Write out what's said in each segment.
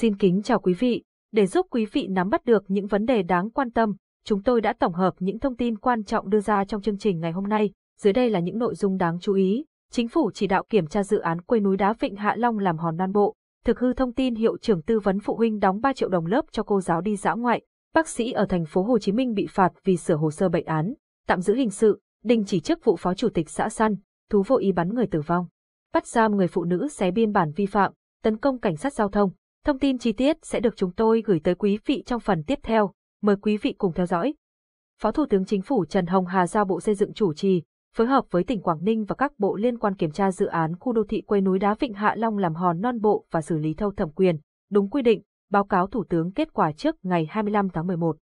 Xin kính chào quý vị, để giúp quý vị nắm bắt được những vấn đề đáng quan tâm, chúng tôi đã tổng hợp những thông tin quan trọng đưa ra trong chương trình ngày hôm nay. Dưới đây là những nội dung đáng chú ý. Chính phủ chỉ đạo kiểm tra dự án quê núi đá Vịnh Hạ Long làm hòn non bộ. Thực hư thông tin hiệu trưởng tư vấn phụ huynh đóng 3 triệu đồng lớp cho cô giáo đi dã ngoại. Bác sĩ ở thành phố Hồ Chí Minh bị phạt vì sửa hồ sơ bệnh án, tạm giữ hình sự, đình chỉ chức vụ phó chủ tịch xã săn, thú vô ý bắn người tử vong. Bắt giam người phụ nữ xé biên bản vi phạm, tấn công cảnh sát giao thông. Thông tin chi tiết sẽ được chúng tôi gửi tới quý vị trong phần tiếp theo. Mời quý vị cùng theo dõi. Phó Thủ tướng Chính phủ Trần Hồng Hà giao Bộ Xây dựng chủ trì, phối hợp với tỉnh Quảng Ninh và các bộ liên quan kiểm tra dự án khu đô thị quê núi đá Vịnh Hạ Long làm hòn non bộ và xử lý theo thẩm quyền, đúng quy định, báo cáo Thủ tướng kết quả trước ngày 25 tháng 11.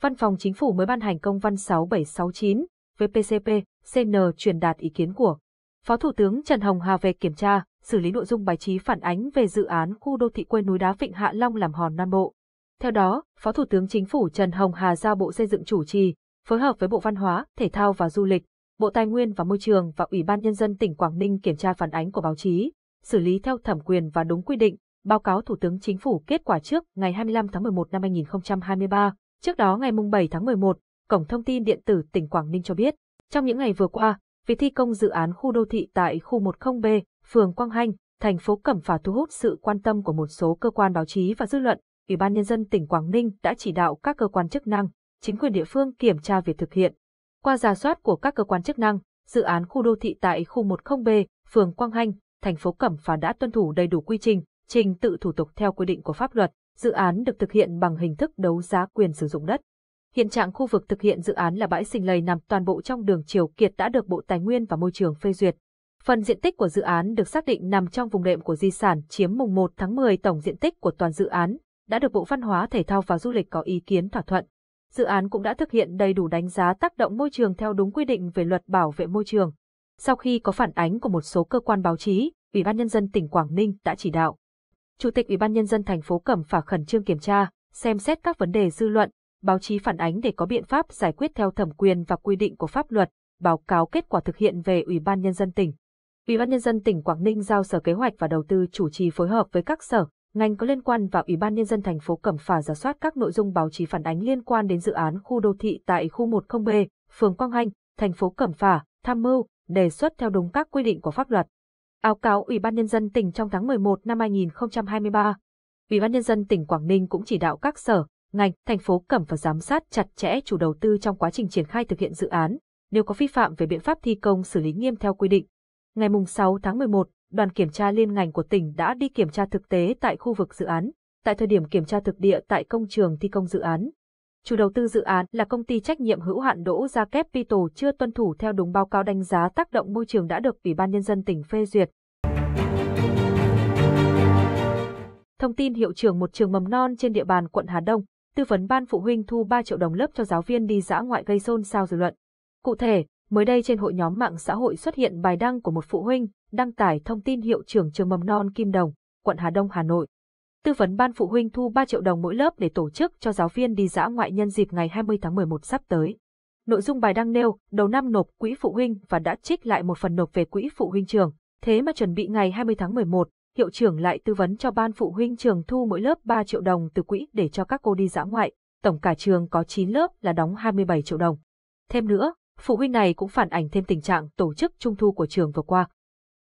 Văn phòng Chính phủ mới ban hành công văn 6769 VPCP CN truyền đạt ý kiến của Phó Thủ tướng Trần Hồng Hà về kiểm tra, xử lý nội dung bài trí phản ánh về dự án khu đô thị quê núi đá Vịnh Hạ Long làm hòn Nam bộ. Theo đó, Phó Thủ tướng Chính phủ Trần Hồng Hà giao Bộ Xây dựng chủ trì, phối hợp với Bộ Văn hóa, Thể thao và Du lịch, Bộ Tài nguyên và Môi trường và Ủy ban Nhân dân tỉnh Quảng Ninh kiểm tra phản ánh của báo chí, xử lý theo thẩm quyền và đúng quy định, báo cáo Thủ tướng Chính phủ kết quả trước ngày 25 tháng 11 năm 2023. Trước đó ngày 7 tháng 11, Cổng Thông tin Điện tử tỉnh Quảng Ninh cho biết, trong những ngày vừa qua, việc thi công dự án khu đô thị tại khu 10B, phường Quang Hanh, thành phố Cẩm Phả thu hút sự quan tâm của một số cơ quan báo chí và dư luận. Ủy ban Nhân dân tỉnh Quảng Ninh đã chỉ đạo các cơ quan chức năng, chính quyền địa phương kiểm tra việc thực hiện. Qua giả soát của các cơ quan chức năng, dự án khu đô thị tại khu 10B, phường Quang Hanh, thành phố Cẩm Phả đã tuân thủ đầy đủ quy trình, trình tự thủ tục theo quy định của pháp luật. Dự án được thực hiện bằng hình thức đấu giá quyền sử dụng đất. Hiện trạng khu vực thực hiện dự án là bãi sinh lầy nằm toàn bộ trong đường Triều Kiệt đã được Bộ Tài nguyên và Môi trường phê duyệt. Phần diện tích của dự án được xác định nằm trong vùng đệm của di sản chiếm mùng 1 tháng 10 tổng diện tích của toàn dự án, đã được Bộ Văn hóa Thể thao và Du lịch có ý kiến thỏa thuận. Dự án cũng đã thực hiện đầy đủ đánh giá tác động môi trường theo đúng quy định về luật bảo vệ môi trường. Sau khi có phản ánh của một số cơ quan báo chí, Ủy ban nhân dân tỉnh Quảng Ninh đã chỉ đạo Chủ tịch Ủy ban nhân dân thành phố Cẩm Phả khẩn trương kiểm tra, xem xét các vấn đề dư luận, báo chí phản ánh để có biện pháp giải quyết theo thẩm quyền và quy định của pháp luật, báo cáo kết quả thực hiện về Ủy ban nhân dân tỉnh. Ủy ban nhân dân tỉnh Quảng Ninh giao Sở Kế hoạch và Đầu tư chủ trì phối hợp với các sở, ngành có liên quan và Ủy ban nhân dân thành phố Cẩm Phả giả soát các nội dung báo chí phản ánh liên quan đến dự án khu đô thị tại khu 10B, phường Quang Hanh, thành phố Cẩm Phả, tham mưu, đề xuất theo đúng các quy định của pháp luật. Áo cáo Ủy ban nhân dân tỉnh trong tháng 11 năm 2023. Ủy ban nhân dân tỉnh Quảng Ninh cũng chỉ đạo các sở, ngành, thành phố Cẩm Phả giám sát chặt chẽ chủ đầu tư trong quá trình triển khai thực hiện dự án, nếu có vi phạm về biện pháp thi công xử lý nghiêm theo quy định. Ngày 6 tháng 11, đoàn kiểm tra liên ngành của tỉnh đã đi kiểm tra thực tế tại khu vực dự án. Tại thời điểm kiểm tra thực địa tại công trường thi công dự án, chủ đầu tư dự án là công ty trách nhiệm hữu hạn Đỗ Gia Capital chưa tuân thủ theo đúng báo cáo đánh giá tác động môi trường đã được Ủy ban nhân dân tỉnh phê duyệt. Thông tin hiệu trưởng một trường mầm non trên địa bàn quận Hà Đông, tư vấn ban phụ huynh thu 3 triệu đồng lớp cho giáo viên đi dã ngoại gây xôn xao dư luận. Cụ thể, mới đây trên hội nhóm mạng xã hội xuất hiện bài đăng của một phụ huynh đăng tải thông tin hiệu trưởng trường mầm non Kim Đồng, quận Hà Đông, Hà Nội. Tư vấn ban phụ huynh thu 3 triệu đồng mỗi lớp để tổ chức cho giáo viên đi dã ngoại nhân dịp ngày 20 tháng 11 sắp tới. Nội dung bài đăng nêu, đầu năm nộp quỹ phụ huynh và đã trích lại một phần nộp về quỹ phụ huynh trường. Thế mà chuẩn bị ngày 20 tháng 11, hiệu trưởng lại tư vấn cho ban phụ huynh trường thu mỗi lớp 3 triệu đồng từ quỹ để cho các cô đi dã ngoại. Tổng cả trường có 9 lớp là đóng 27 triệu đồng. Thêm nữa, phụ huynh này cũng phản ảnh thêm tình trạng tổ chức trung thu của trường vừa qua.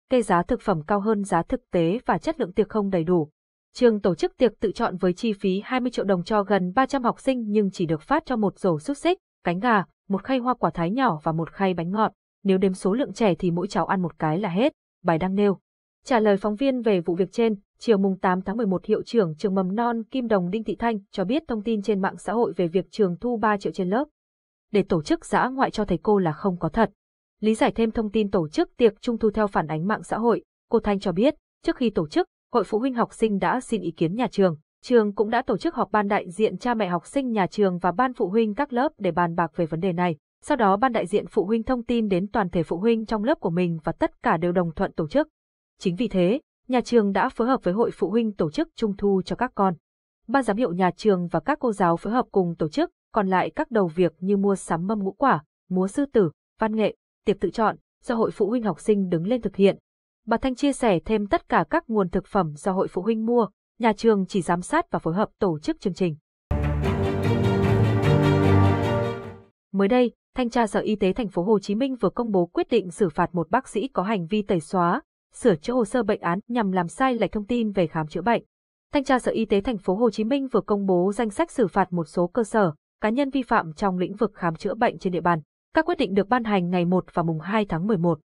Cây giá thực phẩm cao hơn giá thực tế và chất lượng tiệc không đầy đủ. Trường tổ chức tiệc tự chọn với chi phí 20 triệu đồng cho gần 300 học sinh nhưng chỉ được phát cho một rổ xúc xích, cánh gà, một khay hoa quả thái nhỏ và một khay bánh ngọt. Nếu đếm số lượng trẻ thì mỗi cháu ăn một cái là hết, bài đăng nêu. Trả lời phóng viên về vụ việc trên, chiều mùng 8 tháng 11 hiệu trưởng trường mầm non Kim Đồng Đinh Thị Thanh cho biết thông tin trên mạng xã hội về việc trường thu 3 triệu trên lớp. Để tổ chức giã ngoại cho thầy cô là không có thật. Lý giải thêm thông tin tổ chức tiệc trung thu theo phản ánh mạng xã hội, cô Thanh cho biết, trước khi tổ chức, Hội Phụ huynh học sinh đã xin ý kiến nhà trường. Trường cũng đã tổ chức họp ban đại diện cha mẹ học sinh nhà trường và ban phụ huynh các lớp để bàn bạc về vấn đề này. Sau đó ban đại diện phụ huynh thông tin đến toàn thể phụ huynh trong lớp của mình và tất cả đều đồng thuận tổ chức. Chính vì thế, nhà trường đã phối hợp với hội phụ huynh tổ chức trung thu cho các con. Ban giám hiệu nhà trường và các cô giáo phối hợp cùng tổ chức, còn lại các đầu việc như mua sắm mâm ngũ quả, múa sư tử, văn nghệ, tiệc tự chọn, do hội phụ huynh học sinh đứng lên thực hiện. Bà Thanh chia sẻ thêm tất cả các nguồn thực phẩm do hội phụ huynh mua, nhà trường chỉ giám sát và phối hợp tổ chức chương trình. Mới đây, Thanh tra Sở Y tế thành phố Hồ Chí Minh vừa công bố quyết định xử phạt một bác sĩ có hành vi tẩy xóa, sửa chữa hồ sơ bệnh án nhằm làm sai lệch thông tin về khám chữa bệnh. Thanh tra Sở Y tế thành phố Hồ Chí Minh vừa công bố danh sách xử phạt một số cơ sở, cá nhân vi phạm trong lĩnh vực khám chữa bệnh trên địa bàn. Các quyết định được ban hành ngày 1 và mùng 2 tháng 11.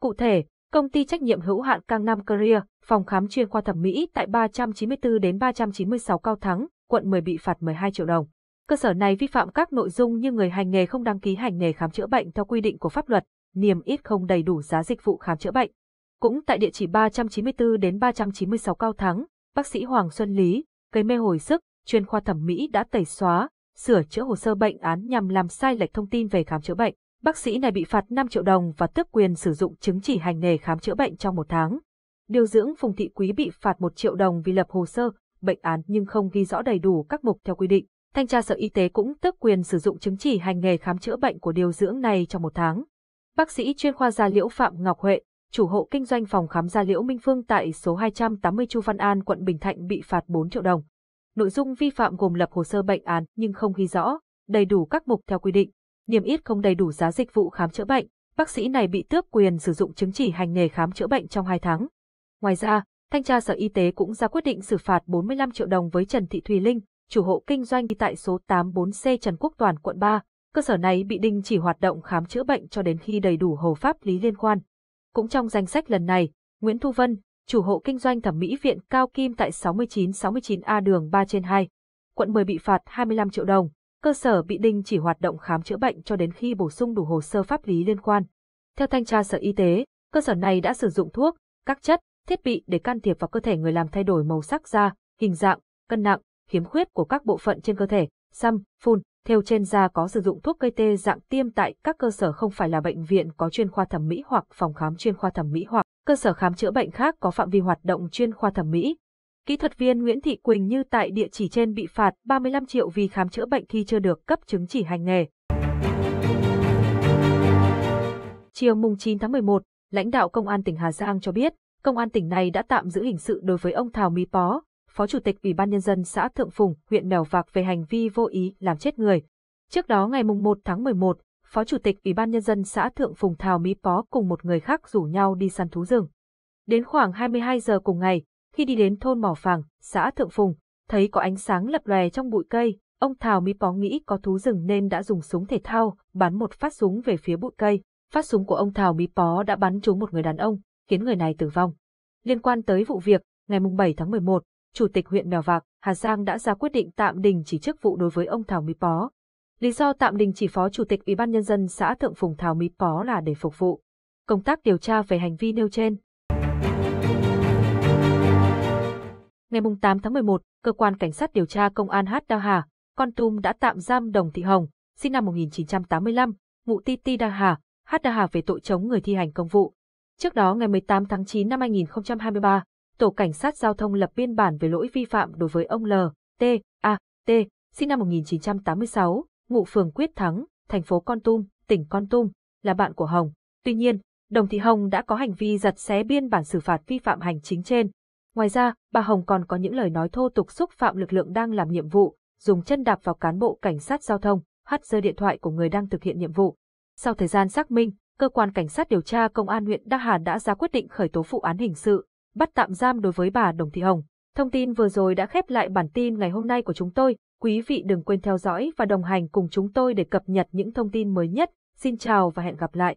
Cụ thể, công ty trách nhiệm hữu hạn Cang Nam Career, phòng khám chuyên khoa thẩm mỹ tại 394 đến 396 Cao Thắng, quận 10 bị phạt 12 triệu đồng. Cơ sở này vi phạm các nội dung như người hành nghề không đăng ký hành nghề khám chữa bệnh theo quy định của pháp luật, niêm yết không đầy đủ giá dịch vụ khám chữa bệnh. Cũng tại địa chỉ 394 đến 396 Cao Thắng, bác sĩ Hoàng Xuân Lý, cây mê hồi sức, chuyên khoa thẩm mỹ đã tẩy xóa, sửa chữa hồ sơ bệnh án nhằm làm sai lệch thông tin về khám chữa bệnh. Bác sĩ này bị phạt 5 triệu đồng và tước quyền sử dụng chứng chỉ hành nghề khám chữa bệnh trong một tháng. Điều dưỡng Phùng Thị Quý bị phạt 1 triệu đồng vì lập hồ sơ, bệnh án nhưng không ghi rõ đầy đủ các mục theo quy định. Thanh tra Sở Y tế cũng tước quyền sử dụng chứng chỉ hành nghề khám chữa bệnh của điều dưỡng này trong một tháng. Bác sĩ chuyên khoa da liễu Phạm Ngọc Huệ, chủ hộ kinh doanh phòng khám da liễu Minh Phương tại số 280 Chu Văn An, quận Bình Thạnh bị phạt 4 triệu đồng. Nội dung vi phạm gồm lập hồ sơ bệnh án nhưng không ghi rõ, đầy đủ các mục theo quy định, niêm yết không đầy đủ giá dịch vụ khám chữa bệnh. Bác sĩ này bị tước quyền sử dụng chứng chỉ hành nghề khám chữa bệnh trong 2 tháng. Ngoài ra, Thanh tra Sở Y tế cũng ra quyết định xử phạt 45 triệu đồng với Trần Thị Thùy Linh, chủ hộ kinh doanh tại số 84C Trần Quốc Toàn quận 3. Cơ sở này bị đình chỉ hoạt động khám chữa bệnh cho đến khi đầy đủ hồ pháp lý liên quan. Cũng trong danh sách lần này, Nguyễn Thu Vân, chủ hộ kinh doanh thẩm mỹ viện Cao Kim tại 6969A đường 3 trên 2, quận 10 bị phạt 25 triệu đồng. Cơ sở bị đình chỉ hoạt động khám chữa bệnh cho đến khi bổ sung đủ hồ sơ pháp lý liên quan. Theo thanh tra Sở Y tế, cơ sở này đã sử dụng thuốc, các chất, thiết bị để can thiệp vào cơ thể người làm thay đổi màu sắc da, hình dạng, cân nặng, khiếm khuyết của các bộ phận trên cơ thể, xăm, phun, theo trên da có sử dụng thuốc gây tê dạng tiêm tại các cơ sở không phải là bệnh viện có chuyên khoa thẩm mỹ hoặc phòng khám chuyên khoa thẩm mỹ hoặc cơ sở khám chữa bệnh khác có phạm vi hoạt động chuyên khoa thẩm mỹ. Kỹ thuật viên Nguyễn Thị Quỳnh như tại địa chỉ trên bị phạt 35 triệu vì khám chữa bệnh khi chưa được cấp chứng chỉ hành nghề. Chiều mùng 9 tháng 11, lãnh đạo Công an tỉnh Hà Giang cho biết, Công an tỉnh này đã tạm giữ hình sự đối với ông Thảo Mí Pó, Phó Chủ tịch Ủy ban Nhân dân xã Thượng Phùng, huyện Mèo Vạc về hành vi vô ý làm chết người. Trước đó ngày mùng 1 tháng 11, Phó Chủ tịch Ủy ban Nhân dân xã Thượng Phùng Thảo Mỹ Pó cùng một người khác rủ nhau đi săn thú rừng. Đến khoảng 22 giờ cùng ngày, khi đi đến thôn Mỏ Phàng, xã Thượng Phùng, thấy có ánh sáng lập lòe trong bụi cây, ông Thảo Mỹ Pó nghĩ có thú rừng nên đã dùng súng thể thao, bắn một phát súng về phía bụi cây. Phát súng của ông Thảo Mỹ Pó đã bắn trúng một người đàn ông, khiến người này tử vong. Liên quan tới vụ việc, ngày 7 tháng 11, Chủ tịch huyện Mèo Vạc, Hà Giang đã ra quyết định tạm đình chỉ chức vụ đối với ông Thảo Mỹ Pó. Lý do tạm đình chỉ phó chủ tịch Ủy ban nhân dân xã Thượng Phùng Thảo Mỹ Pó là để phục vụ công tác điều tra về hành vi nêu trên. Ngày 8 tháng 11, cơ quan cảnh sát điều tra công an Hát Đao Hà, Con Tum đã tạm giam Đồng Thị Hồng, sinh năm 1985, ngụ Ti Ti Đa Hà, Hát Đa Hà về tội chống người thi hành công vụ. Trước đó ngày 18 tháng 9 năm 2023, tổ cảnh sát giao thông lập biên bản về lỗi vi phạm đối với ông L, T, A, T, sinh năm 1986, ngụ phường Quyết Thắng, thành phố Con Tum, tỉnh Con Tum, là bạn của Hồng. Tuy nhiên, Đồng Thị Hồng đã có hành vi giật xé biên bản xử phạt vi phạm hành chính trên. Ngoài ra, bà Hồng còn có những lời nói thô tục xúc phạm lực lượng đang làm nhiệm vụ, dùng chân đạp vào cán bộ cảnh sát giao thông, hắt rơi điện thoại của người đang thực hiện nhiệm vụ. Sau thời gian xác minh, cơ quan cảnh sát điều tra công an huyện Đa Hà đã ra quyết định khởi tố vụ án hình sự, bắt tạm giam đối với bà Đồng Thị Hồng. Thông tin vừa rồi đã khép lại bản tin ngày hôm nay của chúng tôi. Quý vị đừng quên theo dõi và đồng hành cùng chúng tôi để cập nhật những thông tin mới nhất. Xin chào và hẹn gặp lại.